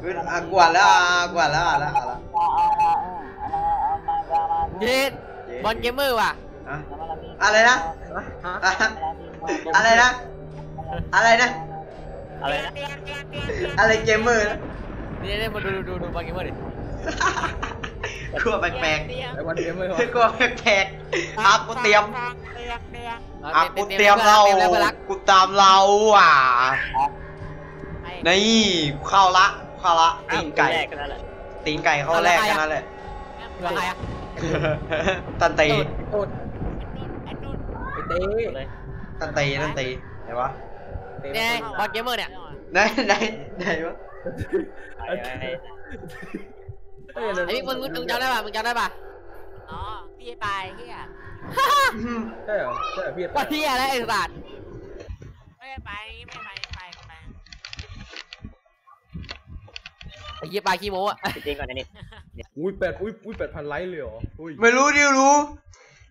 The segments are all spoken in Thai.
เฮ้ยอะกวาดแล้วอะกวาดแล้วอะแล้วอะแล้วเย็ดบอลเกมเมอร์ว่ะอะอะไรนะอะอะไรนะ อะไรนะ อะไรนะอะไรเกมเมอร์นะ นี่นี่มาดูดูดูดูบอลเกมเมอร์ดิกลัวแปลกไอ้วันเกมไม่ๆกลัวแปลกๆอะกูเตรียมอาอะต็กูต็เตรียมเราต็แล้วเพื่อนรักกูตามเราอะ นี่กูเข้าละกูเข้าละตีนไก่แรกกันนั่นแหละตีนไก่เข้าแรกกันนั่นแหละเหลือใครอะตันตีโทษไอ้เต้เลยตันตีตันตีไหนวะเนี่ยบอลเกมเมอร์เนี่ยไหนไหนไหนวะไปไปไปไอ้นี่มึงมึงมึงจำได้ป่ะมึงจำได้ป่ะอ๋อพี่ไปเฮียอืมใช่เหรอใช่เหรอพี่ว่าที่อะไรไอ้สัตว์ไม่ได้ไปไม่ได้ไป ไปไปไอ้ยี่ปลาขี้โม้อะจริงก่อนนะนี่อุ้ยแปดอุ้ยอุ้ยแปดพันไลค์เลยเหรออุ้ยไม่รู้ดิวรู้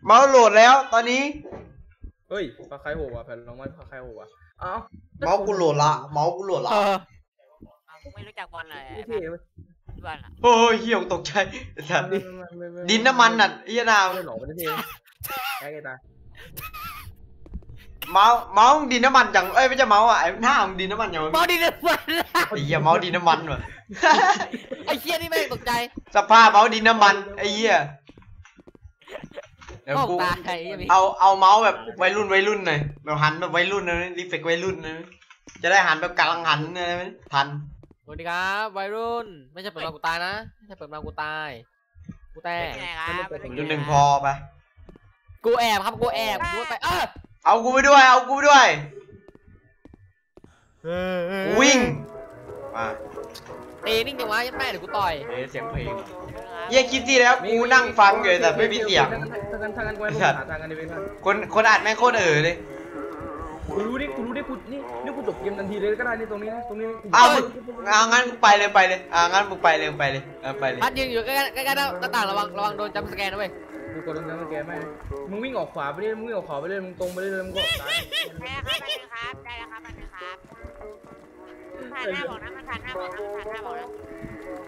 เมาส์โหลดแล้วตอนนี้ เฮ้ยปลาไข่หกว่ะแผ่นรางวัลปลาไข่หกว่ะเอ้าเมาส์กูโหลดละเมาส์กูโหลดละเออเอากูไม่รู้จักบอลเลยไม่ไอ้เท่ไหมบอลอะโอ้ยเหี้ยตกใจไอ้สัตว์ดินน้ำมันน่ะไอ้ยานาวไม่หลอกไม่เท่แค่ไงตา เมาส์เมาส์ดินน้ำมันจังเอ้ยไม่ใช่เมาส์อะไอ้หน้าของดินน้ำมันอย่างบอลดีเนี่ยมันไอ้เหี้ยเมาส์ดินน้ำมันว่ะไอ้เชี่ยนี่แม่งตกใจสภาพเมาส์ดินน้ำมันไอ้เหี้ยเดี๋ยวโอ้กูตายไอ้ยี่เอาเอาเมาส์แบบวัยรุ่นวัยรุ่นหน่อยแบบหันแบบวัยรุ่นนะรีเฟกวัยรุ่นนะจะได้หันแบบกำลังหันอะไรไหมทันสวัสดีครับวัยรุ่น ไม่ใช่เปิดมากูตายนะไม่ใช่เปิดมากูตาย กูแต่ที่ไหนครับดูหนึ่งพอไปกูแอบครับกูแอบกูไปเออ เอากูไปด้วย เอากูไปด้วยวิ่ง มาตีนิ่งจังวะยัดแม่เดี๋ยวกูต่อยเอ้ยเสียงเพลงเยี่ยคลิปที่แล้วกูนั่งฟังอยู่แต่ไม่มีเสียงถ้างั้นถ้างั้นกูให้มึงหาทางกันดีไหมครับคนคนอัดแม่งโคตรเอ๋อเลย กูรู้ดิกูรู้ดิกูนี่นี่กูจบเกมทันทีเลยก็ได้นี่ตรงนี้นะตรงนี้อ้าวมึงอ่างั้นมึงไปเลยไปเลยอ่างั้นมึงไปเลยมึงไปเลยเออไปเลย พัดยืนอยู่ใกล้ๆใกล้ๆหน้าต่างระวังระวังโดนจัมป์สแกนนะเว้ย กูกดตรงนั้นแกไม่มึงวิ่งออกขวาไปเรื่อยมึงวิ่งออกขวาไปเรื่อยมึงตรงไปเรื่อยมึงก็ออกซ้ายได้แล้วครับได้แล้วครับ ได้แล้วครับมันผ่านหน้าบอกนะมันผ่านหน้าบอกนะมันผ่านหน้าบอกนะ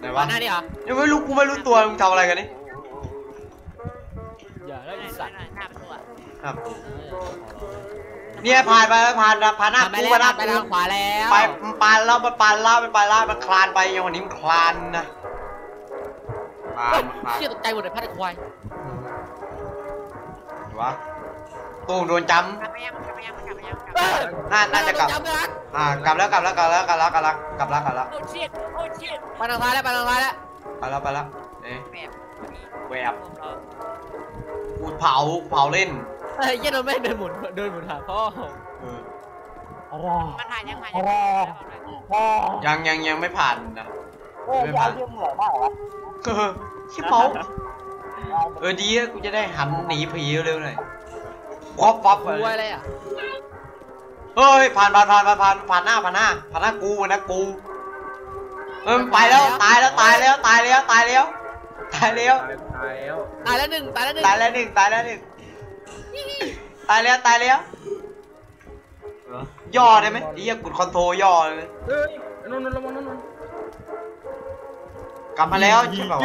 ไหนวัวะนหน้าดิเหรอยังไม่รู้กูไม่รู้ตัวมึงทำอะไรกันนี่อย่าแล้วหอีน่สัอตยว์หน่อยหน้าประตูอะครับเนี่ยผ่านไปแล้วผ่านนะผ่านหน้าไปกูแล้วมาหน้าไปกูทางขวาแล้วไปมันปานแล้วมันปานแล้วมันปานแล้วมันคลานไปยังวันนี้มันคลานนะคลาเฮ้ยนคลานเชี่ยตกใจหมดเลยพัดไอ้ควาย วะตูมโดนจกลับไปยังกลับไปยังกลับไปยังกลับไปยังำน่าน่าจะกลับ อ่ากลับแล้วกลับแล้วกลับแล้วกลับแล้วกลับแล้วกลับแล้วกลับแล้วโอ้ชิตโอ้ชิตไปทางซ้ายแล้วไปทางซ้ายแล้วไปแล้วไปแล้วเอ๊ะแบบแวบกูเผาเผาเล่นเฮ้ยเหี้ยันโดนแม่งเดินหมุนเดินหมุนหาพ่อเออมันผ่านยังผ่านยังยังยังยังไม่ผ่านนะไม่ผ่านเออชิบเผา เออดีอะกูจะได้หันหนีผีเร็วๆหน่อยวับวับไปกลัวอะไรอะเฮ้ยผ่านผ่านผ่านผ่านผ่านผ่านหน้าผ่านหน้าผ่านหน้ากูนะกูเออมันไปแล้วตายแล้วตายแล้วตายแล้วตายแล้วตายแล้วตายแล้วตายแล้วหนึ่งตายแล้วหนึ่งตายแล้วหนึ่งตายแล้วหนึ่งตายแล้วตายแล้วย่อได้ไหมไอ้เหี้ยกดคอนโทรย่อเลยเฮ้ยนนท์ระวังนนท์กลับมาแล้วใช่ป่าว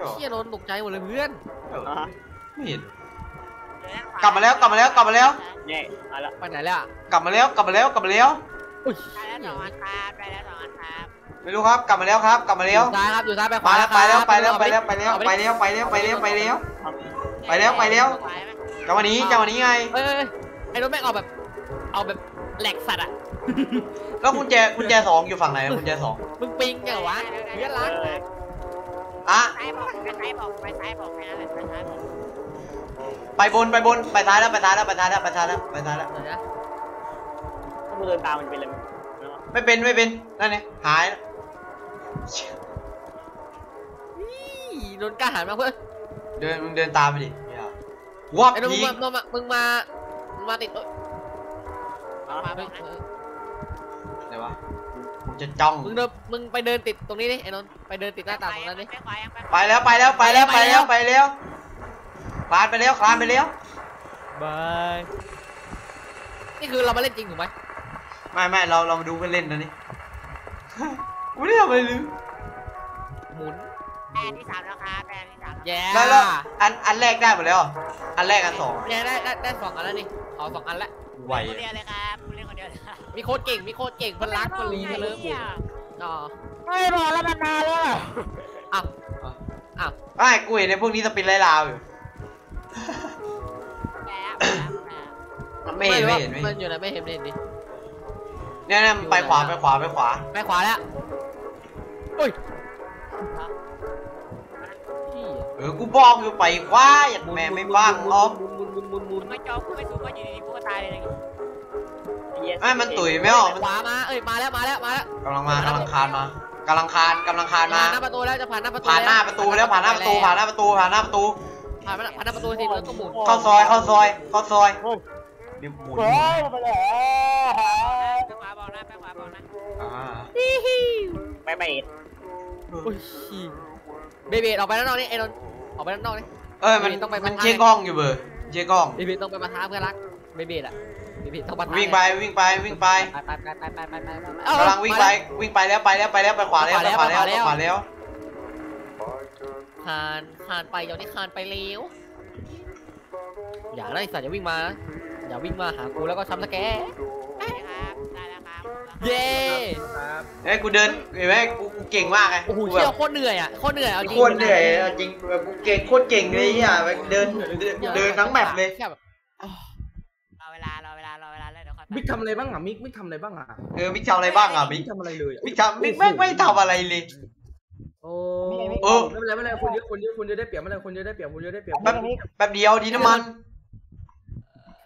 เหี้วะยเชี่ยโดนตกใจหมดเลยเพื่อนไม่เห็นกลับมาแล้วกลับมาแล้วกลับมาแล้ว เนี่ยมาแล้วไปไหนแล้วอะกลับมาแล้วกลับมาแล้วกลับมาแล้ว อุ้ยได้แล้วสองอันครับได้แล้วสองอันครับไม่รู้ครับกลับมาแล้วครับ กลับมาอแล้วยู่ซ้ายครับอยู่ซ้ายไปขไปวาแล้วคไปรับแล้วไปแล้วไปแล้วไปแล้วไปแล้วไปแล้วไปแล้วไปแล้วไปแล้ว ไปแล้วไปแล้ว จังหวะนี้จังหวะนี้ไง เอ้ยเอ้ยเอ้ยไอ้รถแม่งเอาแบบ เอาแบบแหลกสัตว์อะ แล้วกุญแจกุญแจสองอยู่ฝั่งไหนกุญแจสองมึงปิงยังเหรอวะเพื่อนรัก อะซ้ายบอกไปซ้ายบอกไปซ้ายบอกไปนั่นแหละไปซ้ายบอกไปบนไปบนไปซ้ายแล้วไปซ้ายแล้วไปซ้ายแล้วไปซ้ายแล้วไปซ้ายแล้วเดี๋ยวนะถ้ามึงเดินตามมันจะเป็นอะไรไม่เป็นไม่เป็นนั่นไงหายอี้โดนกล้าหันมาเพื่อนเดินมึงเดินตามไปดิวับไอ้โดนมึพีงมามึงมามึงมามึงมาติดเอ้ยเอามาบเฮ้อยกนะเออไหนวะ ผมจะจ้อง มึงเดินมึงไปเดินติดตรงนี้ดิไอ้นนท์ไปเดินติดหน้าต่างตรงนั้นดิ ไปขวายังไปขไปวาแล้วไปแล้วไปแล้วไปแล้วไปแล้วคลานไปแล้วคลานไปแล้ว บายนี่คือเรามาเล่นจริงถูกไหมไม่ไม่เราเรามาดูเพื่อนเล่นนะนี่ กูไม่ได้ทำอะไรเลยหมุนได้อันที่สามแล้วครับได้อันที่สามแล้วแย่แล้วแล้วอันอันแรกได้หมดแล้วเหรออันแรกอันสองแย่ได้ได้ได้สองอันแล้วนี่เอาสองอันละ ไหวคนเดียวเลยครับคุณเล่นคนเดียวเลยครับมีโคตรเก่ง มีโคตรเก่งเพื่อนรักเพื่อนลีเพื่อน love อ๋อไม่บอกแล้วมันมาแล้วอ้าวอ้าวไม่กูเห็นในพวกนี้สปินไล่ลาวอยู่แกะไม่เห็นไม่เห็นรู้ไม่ว่าเห็นมันอยู่ไหนไม่เห็นไม่เห็นดิเนี่ยเนี่ยมันไปขวาไปขวาไปขวาไปขวาแล้วอุ้ยเหี้ยเออกูบอกอยู่ไปขวาอย่าแม่ไม่บ้างออฟ หมุนหมุนหมุนหมุนหมุนไม่จอกูไม่สูงก็อยู่ดีๆกูก็ตายเลยไม่มันตุ๋ยไม่ออกมันขวามาเอ้ยมาแล้วมาแล้วมาแล้วกำลังมากำลังคานมากำลังคานกำลังคานมาผ่านหน้าประตูแล้วจะผ่านหน้าประตูผ่านหน้าประตูแล้วผ่านหน้าประตูผ่านหน้าประตูผ่านหน้าประตูผ่านผ่านหน้าประตูทีแล้วก็หมุนเข้าซอยเข้าซอยเข้าซอยเดี๋ยวหมุนไปขวาบอกนะไปขวาบอกนะอ่าไปไปเอ็ดอุ้ยเบเบดออกไปด้านนอกนี่ไอ้นนท์ออกไปด้านนอกนี่เอ้ยมันต้องไปมันทางเช็คกล้องอยู่เบอร์ เช็คกล้องเบเบดต้องไปมาท้าเพื่อนรักเบเบดอะเบเบดต้องมาท้าวิ่งไปวิ่งไปวิ่งไปไปไปไปไปไปไปไปกำลังวิ่งไปวิ่งไปแล้วไปแล้วไปแล้วไปขวาแล้วไปขวาแล้วไปขวาแล้วคลานคลานไปเดี๋ยวนี้คลานไปเร็วอย่านะไอ้สัตว์อย่าวิ่งมานะอย่าวิ่งมาหากูแล้วก็ jump scare ได้ครับได้แล้วครับ เย้ครับเอ้ยกูเดินเห็นไหมกูกูเก่งมากไงโอ้โหกูแบเชี่ยบโคตรเหนื่อยอะโคตรเหนื่อยเอาจริงโคตรเหนื่อยอะจริงแบบกูเก่งโคตรเก่งเลยอะแบบเดินเดินเดินทั้ง map เลย แค่แบบรอเวลารอเวลารอเวลาเลยเดี๋ยวค่อยมิกทำอะไรบ้างอะมิกมิกทำอะไรบ้างอะเออมิกทำอะไรบ้างอะมิมิกกทำอะไรเลยอะมิกทำมิกไม่ไม่ทำอะไรเลย โอ้เออ ไม่เป็นไรไม่เป็นไรคนเยอะคนเยอะคนเยอะได้เปรียบไม่เป็นไรคนเยอะได้เปรียบคนเยอะได้เปรียบแป๊บแป๊บเดียวดินน้ำมัน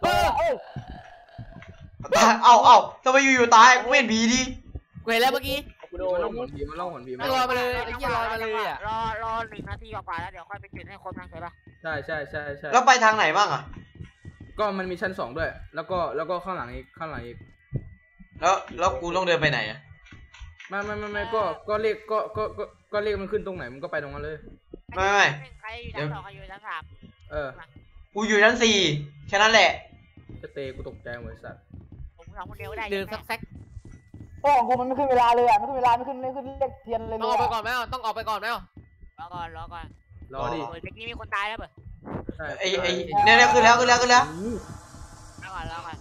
เออ ตายเอ้าเอ้าทำไมอยู่ๆตายกูไม่เห็นผีดิกูเห็นแล้วเมื่อกี้กูโดนล่องหนผีมาล่องหนผีมาไม่รอมาเลยไอ้เหี้ยลอยมาเลยอะรอรอหนึ่งนาทีกว่าๆแล้วเดี๋ยวค่อยไปจุดให้ครบนะเข้าปะใช่ใช่ใช่ใช่แล้วไปทางไหนบ้างอะก็มันมีชั้นสองด้วย แล้วก็แล้วก็ข้างหลังอีกข้างหลังอีก แล้วแล้วกูต้องเดินไปไหนอะไม่ไม่ไม่ไม่ก็ก็เลขก็ก็ก็ก็เลขมันขึ้นตรงไหนมันก็ไปตรงนั้นเลยไม่ไม่ใครอยู่ชั้นสองใครอยู่ชั้นสามเออกูอยู่ชั้นสี่แค่นั้นแหละจะเตะกูตกใจหมดไอ้สัตว์ ผมทำคนเดียวก็ได้เดินซักแซกโอ้ของกูมันไม่ขึ้นเวลาเลยอะไม่ขึ้นเวลาไม่ขึ้นไม่ขึ้นเลขเทียนเลยต้องเลออกยไปก่อนไหมอะต้องออกไปก่อนไหมอะรอก่อนรอก่อนรอดิเมื่อกี้มีคนตายแล้วเปล่าใช่ไอ้ไอ้เนี่ยเนี่ยขึ้นแล้วขึ้นแล้วขึ้นแล้วรอก่อนรอก่อน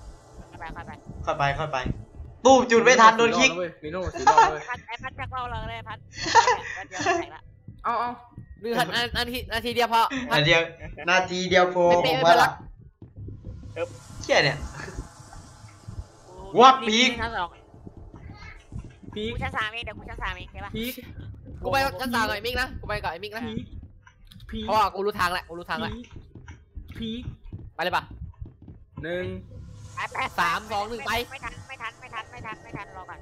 ไปไปไปค่อยไปค่อยไปตู้มจุดไม่ทันโดนคิกมีโน่สีรอบเลยพัดไอ้พัดจักเราเราเลยพัดเดี๋ยวแตกละเอาเอาหนึ่งนานาทีนาทีเดียวพอนาทีเดียวนาทีเดียวโพไม่ผเป็นมไม่ว่าเป็นไรละเชี่ยเนี่ย วัดพีคชั้นสองพีกูคชั้นสามเองเดี๋ยวกูชั้นสามเองใช่ปะพีคกูไปชั้นสามกับไอ้มิกนะ กูไปกับไอ้มิกนะ พีคพีคเพราะว่ากูรู้ทางแล้วกูรู้ทางแล้วพีคไปเลยป่ะหนึ่งสามสองหนึ่งไป ไม่ทันไม่ทันไม่ทันไม่ทันไม่ทันรอก่อน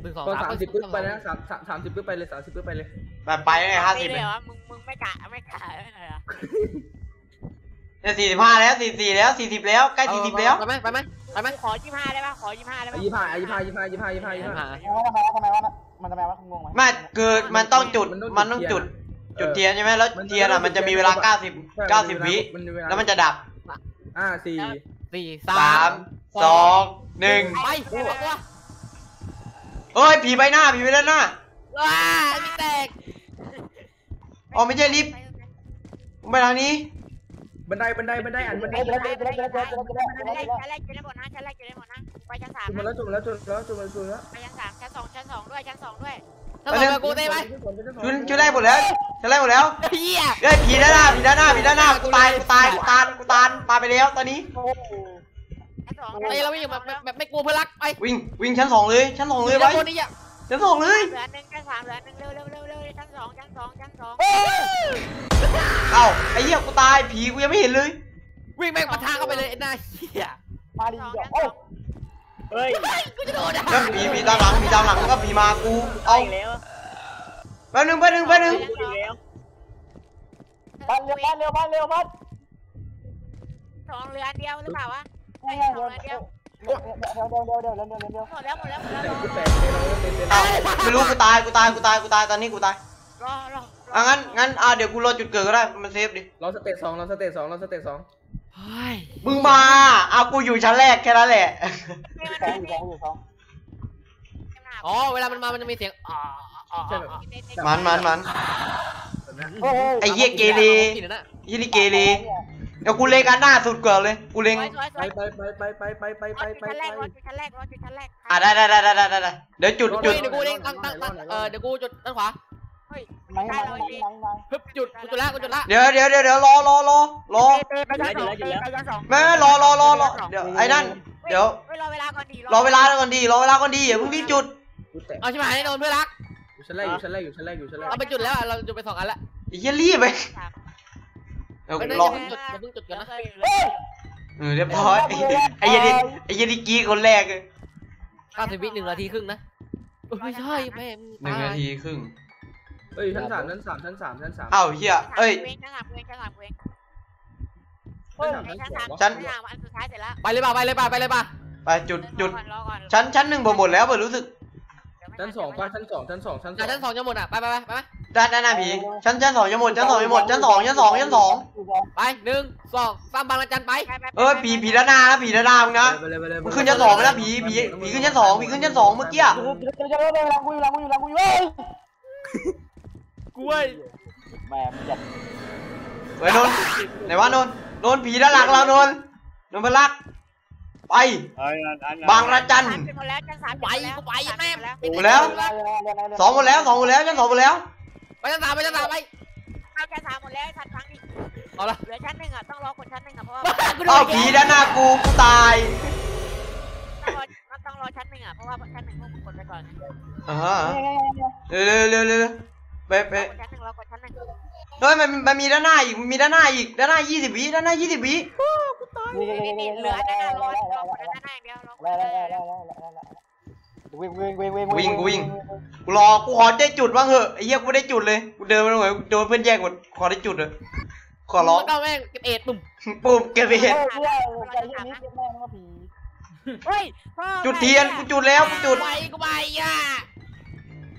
หนึ่งสองก็สามสามสิบปึ๊บไปนะสามสามสามสิบปึ๊บไปเลยสามสิบปึ๊บไปเลย แบบไปไงห้าสิบ เลยเหรอมึงมึงไม่กะไม่กะไม่เหรอ เนี่ยสี่สิบห้าแล้วสี่สี่แล้วสี่สิบแล้วใกล้สี่สิบแล้วไปไหมไปไหมไปไหมขอยี่ห้าได้ปะขอยี่ห้าได้ปะยี่ห้ายี่ห้ายี่ห้ายี่ห้ายี่ห้ายี่ห้าหาทำไมวะทำไมวะมันทำไมวะงงไหมไม่คือมันต้องจุดมันมันต้ต้อองงจุจุดดเทียนจุดเทียนใช่ไหมแล้วมันเทียนอะมันจะมีเวลาเก้าสิบเก้าสิบวิแล้วมันจะดับอ่าสี่สี่สาสามมสองหนึ่งไปกูบอกว่าเอ้ยผีใบหน้าผีใบด้านหน้าว้ามีแตกอ๋อไม่ใช่ลิฟต์ไปทางนี้ บันไดบันไดบันไดอันบันไดชั้นแรกชั้นแรกชั้นแรกชั้นแรกชั้นแรกอยู่ในหมดนะชั้นแรกอยู่ในหมดนะไปชั้นสามจุดมาแล้วจุดมาแล้วจุดแล้วจุดมาจุดแล้วไปชั้นสามชั้นสองชั้นสองด้วยชั้นสองด้วยถ้าบอกกับกูได้ไหมชุนชุนได้หมดแล้วชุนได้หมดแล้วเฮียเฮ้ยผีด้านหน้าผีด้านหน้าผีด้านหน้ากูตายกูตายกูตายกูตายตายไปแล้วตอนนี้ชั้นสองไอเราไม่อยู่แบบแบบไม่กลัวเพื่อรักไปวิ่งวิ่งชั้นสองเลยชั้นสองเลยไว้คนนี้อะชั้นสองเลยเหลือหนึ่งชั้นสามเหลือหนึ่งเร็วเร็วเร็ว สองชั้นสองชั้นสองเอ้าไอ้เหี้ยกูตายผีกูยังไม่เห็นเลย วิ่งแม่งปะทะเข้าไปเลยไอ้น้าเหี้ยมาดิเอ้าเฮ้ยกูจะโดนอะแล้วผีผีตามหลังผีตามหลังแล้วก็ผีมากูเอาแล้วแป๊นึ่งแป๊บนึ่งแป๊บนึ่งบ้านเร็วบ้านเร็วบ้านเร็วบ้านสองเรือเดียวหรือเปล่าวะใช่สองเรือเดียวเดี๋ยวเดี๋ยวเดี๋ยวเดี๋ยวเดี๋ยวเดี๋ยวหมดแล้วหมดแล้วหมดแล้วไม่รู้กูตายกูตายกูตายกูตายตอนนี้กูตาย รอรออะงั้นงั้นอะเดี๋ยวกูรอจุดเกิดก็ได้มันเซฟดิเราสเตจสองเราสเตจสองเราสเตจสองเฮ้ยมึงมาอะกูอยู่ชั้นแรกแค่นั้นแหละไม่มันสองไม่อยู่สองอยู่สองอ๋อเวลามันมามันจะมีเสียงอ๋ออ๋อใช่แบบมันมันมันแบบนั้นเฮ้ยไอ้เหี้ยเกเรกินนะไอ้เหี้ยนี่เกเรเดี๋ยวกูเล็งอันหน้าสุดก่อนเลยกูเล็งสวยสวยสไปวยไปไปไปไปไปไปไปรถไปจุดชั้นแรกรถจุดชั้นแรกรถจุดชั้นแรกอะได้ได้ได้ได้ได้ได้เดี๋ยวจุดเฮ้จุยดเดี๋ยวกูเล่นตั้งตั้งตั้งเออเดี๋ยวกูจุดด้านขวา เฮ้ยไม่ไม่ไม่ไม่ไม่ฮึบจุดกูจุดละกูจุดละเดี๋ยวเดี๋ยวเดี๋ยวเดี๋ยวรอรอรอรอเตะไปชั้นสองเตะไปชั้นสองไม่ไม่รอรอรอรอเดี๋ยวไอ้นั่น เดี๋ยวเฮ้ยรอเวลาก่อนดิรอเวลาก่อนดีรอเวลาก่อนดีอย่าเพิ่งรีบจุดกูแตะเอาใช่ไหมโดนเพื่อนรักอยู่ชั้นแรกอยู่ชั้นแรกอยู่ชั้นแรกอยู่ชั้นแรกเราไปจุดแล้วอะเราจุดไปสองอันละไอ้เหี้ยรีบไปเดี๋ยวไม่ได้รออย่าเพิ่งจุดอย่าเพิ่งจุดกันนะเออเรียบร้อยไอ้ไอ้เหี้ยนี่ไอ้เหี้ยนี่กี้คนแรกเลยเก้าสิบวิหนึ่งนาทีครึ่งนะเอ้ยไม่ใช่แม่งหนึ่งตายนาทีครึ่ง เอ้ยชั้นสามชั้นสามชั้นสามชั้นสามอ้าวเหี้ยเอ้ยชั้นสามเองชั้นสามเองชั้นสามชั้นสองชั้นชั้สานมอันสุดท้ายเสร็จแล้วไปเลยป่ะไปเลยป่ะไปเลยป่ะไปจุดจุดรอก่อนชั้นชั้นหนึ่งหมดแล้วเปิดรู้สึกชั้นสองป่ะชั้นสองชั้นสองชั้นสอะองชั้นสองจะหมดอะไปไปไปไปไปด้านด้านหน้าผีชั้นชั้นสองจะหมดชั้นสองจะหมดชั้นสองชั้นสองชั้นสองไปหนึ่งสองสามบางระจันไปเออผีผีด้านหน้านะผีด้านหน้ามึงนะไปเลยไปเลยมึงขึ้นชั้นสองไปแล้วผีผีผีขึ้นชั้นสองผีขึ้นชั้นสองเมื่อกี้อะจะจะจะจะหลังกูอยู่หลังกูอยู่หลังกูอยู่เฮ้ย กล้วยแม่มึงจัดเฮ้ยนนท์ไหนวะนนท์นนท์ผีด้านหลังเรานนท์นนท์พลักไปบางระจันหมดแล้วชั้นสามไปกูไปแม่หมดแล้ว สองหมดแล้วสองหมดแล้วชั้นสองหมดแล้ว ไปชั้นสามไปชั้นสามไปเอาชั้นสามหมดแล้วสัตว์ครั้งนี้เอาละเหลือชั้นหนึ่งอะต้องรอคนชั้นหนึ่งอะเพราะว่ากูโดเอานผีด้านหน้ากูกูตายต้องรอต้องรอชั้นหนึ่งอะเพราะว่าชั้นหนึ่งพวกมึงกดไปก่อนนะอ่าฮะเร็วเร็วเร็วเร็ว ไปไปรอกดชั้นหนึ่งรอกดชั้นหนึ่งเฮ้ยมันมันมีด้านหน้าอีกมันมีด้านหน้าอีกด้านหน้ายี่สิบวิด้านหน้ายี่สิบวินี่นี่เหลือด้านหน้ารอรอคนด้านหน้าอย่างเดียวรอคนด้านหน้าอย่างเดียววิ่งวิ่งวิ่งวิ่งกูรอกูขอได้จุดบ้างเหอะไอ้เหี้ยกูไม่ได้จุดเลยกูเดินมาตรงไหนโดนเพื่อนแย่งหมดขอได้จุดเลยขอร้องเก้าแม่งเก็บเอ็ดปุ่มปุ๊บเก็บไปเฮ้เห็ยนเพื่อนใจเย็นนิดแม่งว่าผีเฮ้ยพ่อจุดเทียนกูจุดแล้วกูจุดไปกูไปอะ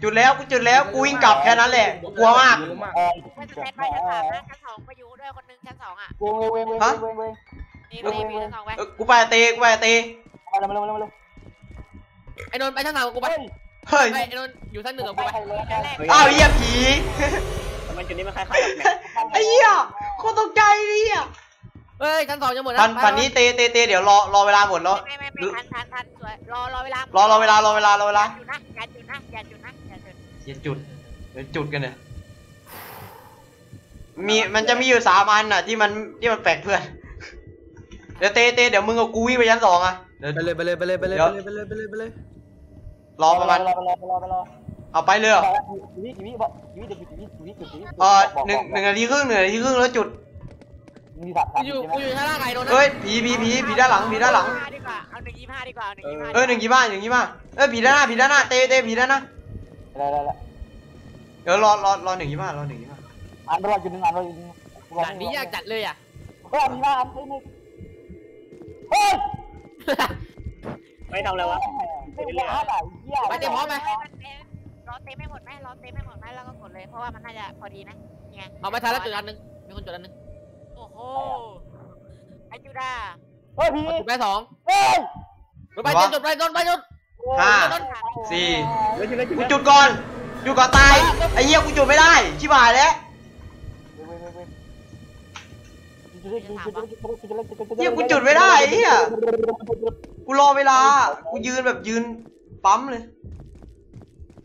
จุดแล้วกูจุดแล้วกูวิ่งกลับแค่นั้นแหละกูกลัวมากกลัวมากเออไม่สแตนไปชั้นสามนะชั้นสองไปอยู่ด้วยคนหนึ่งชั้นสองอะวิ่งวิ่งวิ่งวิ่งวิ่งวิ่งนี่นี่มีชั้นสองไปเออกูไปกับเตกูไปกับเตมาเลยมาเลยมาเลยไอ้นนท์ไปชั้นสามกับกูไปเฮ้ยเฮ้ยไอ้นนท์อยู่ชั้นหนึ่งกับกูไปใครเลยชั้นแรกอ้าวไอ้เหี้ยผีทำไมจุดนี้มันคล้ายๆกับแมปไอ้เหี้ยโคตรตกใจเลยอะเฮ้ยชั้นสองจะหมดแล้วพันพันนี้เตเตเตเดี๋ยวรอรอเวลาหมดแล้ว ไม่ไม่ไม่ทันทันทันสวยรอรอเวลารอรอเวลารอเวลารอเวลา อย่าจุดนะอย่าจุดนะอย่าจุดนะ อย่าจุดอย่าจุดเดี๋ยวจุดกันเนี่ยมีมันจะมีอยู่สามอันอะ ที่มันที่มันแปลกเพื่อน เดี๋ยวเตเตเดี๋ยวมึงกับกูวิ่งไปชั้นสองอะเดี๋ยวไปเลยไปเลยไปเลยไปเลยเดี๋ยวไปเลยไปเลยไปเลยรอประมาณรอรอรอรอเอาไปเลยเหรอวิวิบอกวิเดี๋ยววิวิจุดวิเออหนึ่งหนึ่งนาทีครึ่งหนึ่งนาทีครึ่งแล้วจุดมีสัตว์กูอยู่กูอยู่ชั้นล่างไงโดนนะเฮ้ยผีผีผีผีด้านหลังผีด้านหลังดีกว่าเอาหนึ่งยี่ห้าดีกว่าหนึ่งยี่ห้าเออหนึ่งกี่บ้านหนึ่งกี่บ้านเออผีด้านหน้าผีด้านหน้าเตเตผีด้านหน้า ได้ได้ได้เดี๋ยวรอรอรอหนึ่งกี่บ้านรอหนึ่งกี่บ้านอ่านรอจุดหนึ่งอ่านรอจุดหนึ่งด่านนี้ยากจัดเลยอะเฮ้ยมีมาอ่านไม่ไม่เฮ้ยไม่ทำอะไรวะไม่รู้อะไรเหี้ยไปเตรียมพร้อมไหมรอเต็มไม่หมดไหมรอเต็มไม่หมดไหมแล้วก็กดเลยเพราะว่ามันน่าจะพอดีนะไงเอาไม่ทันแล้วจุดอันหนึงมีคนจุดอันหนึงโอ้โหไอจูดาเฮ้ยพี่เอาจุดไปสองเฮ้ยไปไปจุดไปจุดไปจุด ห้าสี่สี่เฮ้ยจุดเลยจุดกูเลยจุดก่อนจุดก่อนตายไอ้เหี้ยกูจุดไม่ได้ชิบหายแล้วเหี้ยกูจุดไม่ได้ไอ้เหี้ยกูรอเวลากูยืนแบบยืนปั๊มเลย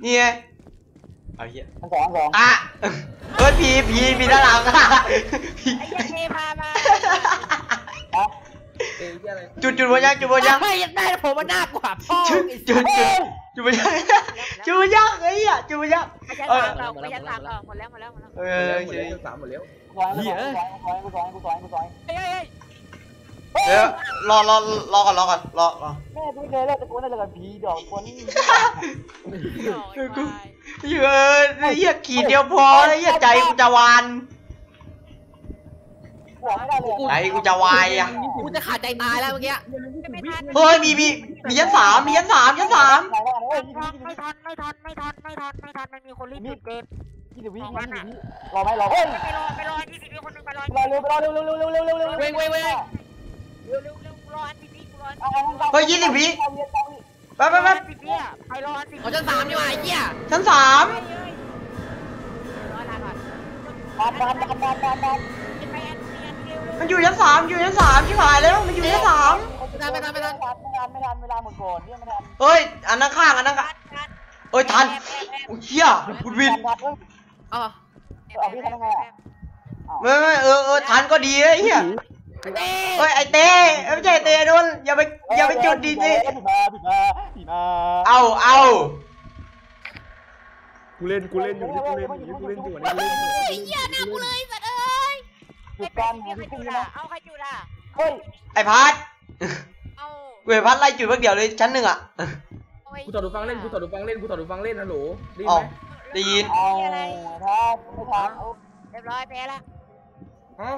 นี่ไงเอาเหี้ยสองสองอะเฮ้ยผีผีผีด้านหลังอะผีไอ้เหี้ยเทพามา เอ้ยเหี้ยอะไรจุดจุดบนยังจุดบนยังไม่ยังได้ผมมันหน้ากว่าพ่อจุดจุดจุดจุดบนยังจุดบนยังไอ้เหี้ยจุดบนยังไอ้ชั้นสามเราไอ้ชั้นสามเราหมดแล้วหมดแล้วหมดแล้วเอหมดอแล้วหมดแล้วสามหมดแล้วสองกูสองกูสองกูสองกูสองเฮ้ยเฮ้ยเดี๋ยวรอรอรอก่อนรอก่อนรอรอแม่ไม่เคยเล่นตะโกนได้เลยกับผีดอกคนเฮ้ยเยอะเหี้ยขีดเดียวพอแล้วเหี้ยใจกูจะวาน บอกไม่ได้เลยใจกูจะวายอะ กูจะขาดใจตายแล้วเมื่อกี้ไม่ทันเฮ้ยมีมีมียันสามมียันสามยันสามไหนว่าเฮ้ยยี่ไม่ทันไม่ทันไม่ทันไม่ทันไม่ทันมันมีคนรีบหยุดเกมสิบวิยี่สิบวิรอไหมรอเฮ้ยไปรอไปรอยี่สิบวิคนนึงไปรอรอเร็วรอเร็วเร็วเร็วเร็วเร็วเร็วเร็วเร็วเร็วเร็วรออันสิบวิกูรอเฮ้ยยี่สิบวิไปไปไปสิบวิอะไปรอสิบเอาชั้นสามดีกว่าไอ้เหี้ยชั้นสามเอดันดันดันดันดันดันไปอัน มันอยู่ชั้นสามอยู่ชั้นสามชิบหายแล้วมันอยู่ชั้นสามไม่ทันไม่ทันไม่ทันไม่ทันไม่ทันเวลาหมดก่อนเนี่ยไม่ทันเฮ้ยอันนั้นข้างอันนั้นข้างทันเอ้ยทันโอ้ยเฮียคุณวินทันเฮ้ยเอาเอาพี่ทำยังไงอะไม่ไม่เออเออทันก็ดีเลยเฮียเต้เฮ้ยไอเต้เอ้ยไม่ใช่ไอ้เต้โดนอย่าไปอย่าไปจุดดีสิผิดมาผิดมาผิดมาเอาเอากูเล่นกูเล่นอยู่นี่กูเล่นอยู่นี่กูเล่นอยู่นี่กูเล่นอยู่ไอ้เหี้ยหน้ากูเลยสัตว์เอ้ย จุดกันใครพี่จุขึ้นดนะอะเอาใครจุดอะเฮ้ยไอพัดเอาเว้ยพัดไล่จุดเพิ่งเดียวเลยชั้นหนึ่งอะกูถอดหูฟังเล่นกูถอดหูฟังเล่นกูถอดหูฟังเล่นฮัลโหลได้ยินอ๋อไหมได้ยินเอาถ้าไม่ทันเอาเรียบร้อยแพ้ละอ๋อ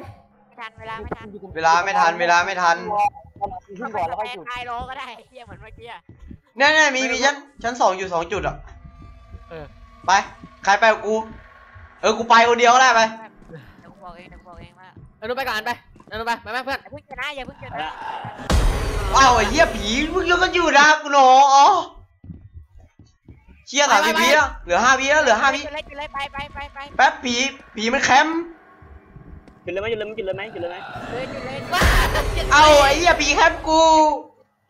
ไม่ทันเวลาไม่ทันเวลาไม่ทันเวลาไม่ทันขึ้นก่อนแล้วค่อยแพ้จุดทายโลก็ได้เหี้ยเหมือนเมื่อกี้อะเนี่ยเนี่ยมีมีชั้นชั้นสองอยู่สองจุดอะเออไปใครไปกับกู เออกูไปคนเดียวก็ได้ไปเดี๋ยวกูบอกเองเดี๋ยวกูบอกเอง ว่าเอาหนูไปก่อนไปเอาหนูไปไปไหมเพื่อน อย่าเพิ่งเจอนะอย่าเพิ่งเจอนะอ้าวไอ้เหี้ยผีมึงยังก็อยู่นะกูหนออ๋อเชี่ยสามสิบวิแล้วเหลือห้าวิแล้วเหลือห้าวิจุดเลยจุดเลยไปไปไปไปแป๊บผีผีมันแคมป์จุดเลยไหมจุดเลยไหมจุดเลยไหมจุดเลยไหมเลยจุดเลยว้าเอาไอ้เหี้ยผีแคมป์กู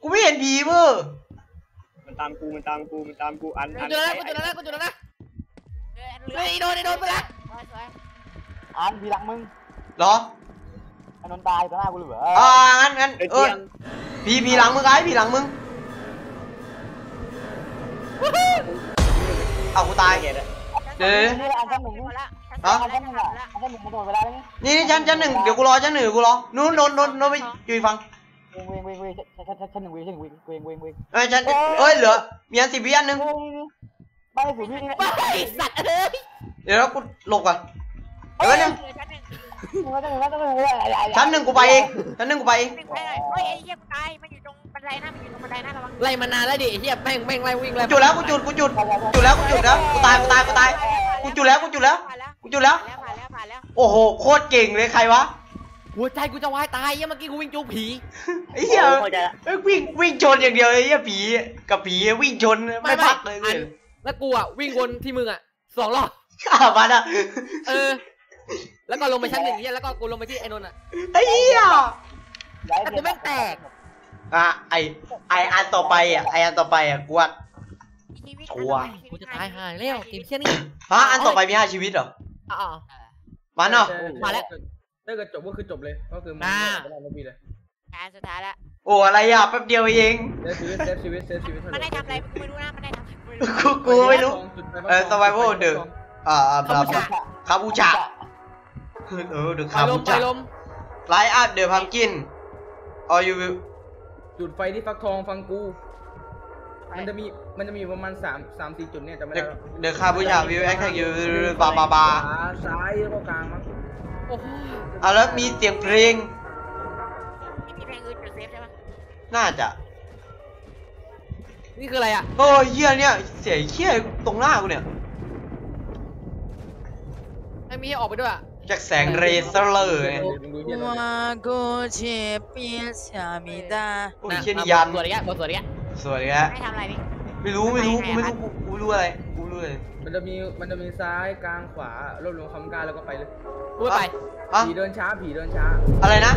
กูไม่เห็นผีเว้ยมันตามกูมันตามกูมันตามกูอันกูอันจุดแล้วกูจุดแล้วกูจุดแล้วนะเออเฮ้ยโดนโดนไปละสวยสวยอ่านทีหลังมึงเหรอไอ้ นนตายต่อหน้ากูเหลืออ่างั้นงั้นเอ้ยเอเที่อยงผีผีหลังมึงไอ้ผีหลังมึงเอากูตายเกตอะเดี๋ยวนี่อ่านชั้นหนึ่งหมดละอ่านชั้นหนึ่งอะอ่านชั้นหนึ่งมาโดนเวลาแล้วนี่นี่นี่ชั้นชั้นหนึ่งเดี๋ยวกูรอชั้นหนึ่งกูรอนู้นโนนโนนโนนไปอยู่อีกฝั่งเวงเวงเวงเวงชั้นชั้นชั้นหนึ่งเวงชั้นหนึ่งเวงเวงเวงเวงเอ้ยชั้นเอ้ยเหลือมีอันสิบวิอันหนึ่งเฮ้ยนี่ไม่ให้สูพี่นี่ว้าไอ้สัตว์เอ้ยเดี๋ยวกูหลบก่อน เดี๋ยวเนี่ยชั้นหนึ่งชั้นหนึ่งกูไปเองชั้นหนึ่งกูไปเองหนึ่งไปเลยเฮ้ยไอ้เหี้ยกูตายมันอยู่ตรงบันไดนะมันอยู่ตรงบันไดนะระวังไล่มานานแล้วดิไอ้เฮียแม่งแม่งไล่วิ่งเลยจุดแล้วกูจุดกูจุดจุดแล้วกูจุดแล้วกูตายกูตายกูตายกูจุดแล้วกูจุดแล้วผ่านแล้วกูจุดแล้วผ่านแล้วผ่านแล้วโอ้โหโคตรเก่งเลยใครวะหัวใจกูจะวายตายเหี้ยเมื่อกี้กูวิ่งจูบผีไอ้เหี้ยเข้าใจละเอ้ยวิ่งวิ่งชนอย่างเดียวเลยไอ้เหี้ยผีกับผีวิ่งชนไม่พักเลยอันแล้วกูอะวิ่งวนที่มึงอะสองรอบข้ามันอะเออ แล้วก็ลงไปชั้นหนึ่งเฮียแล้วก็กูลงไปที่ไอ้นนท์อะไอ้เหี้ยแต่กูแม่งแตกอะไอไออันต่อไปอะไออันต่อไปอะกูว่าชีวิตชัวร์กูจะตายหายแล้วเกมเชี่ยนี่ฮะอันต่อไปมีห้าชีวิตเหรออ๋อมันเนาะมาแล้วถ้าเกิดจบก็คือจบเลยก็คือมึงอ่าไม่ได้ไม่มีเลยการสุดท้ายละโอ้อะไรอะแป๊บเดียวเองเซฟชีวิตเซฟชีวิตเซฟชีวิตมันได้ทำอะไรกูไม่รู้นะมันได้ทำอะไรกูไม่รู้กูกูไม่รู้เออ survival เดอะอ่าอ่าบลาบลาคาบูชา เออเดอะไปคาลบูมไปชาลม light up the pumpkin or you will จุดไฟที่ฟักทองฟังกู มันจะมีมันจะมีประมาณสามสามสี่จุดเนี่ยจำไม่ the ได้แล้ว the คาบูชา will attack you บาบาบาขวซ้ายแล้วก็กลางมั้งโอ้โหอะแล้วมีเสียงเพลง ไม่มีเพลงอื่นจุด save ใช่ปะน่าจะ นี่คืออะไรอะ โอ้ยเหี้ยเนี่ย เสียงเหี้ยตรงหน้ากูเนี่ยไม่มีให้ออกไปด้วยอะ จากแสงเรเซอร์เลยว่ากูเจ็บเปียสามีดาโอ้ยเชียนยันสวยดีอะสวยดีอะสวยดีอะไม่ทำอะไรนี่ไม่รู้ไม่รู้กูไม่รู้กูรู้อะไรกูรู้เลยมันจะมีมันจะมีซ้ายกลางขวารวบรวมคำการแล้วก็ไปเลยกูไปผีเดินช้าผีเดินช้า อะไรนะ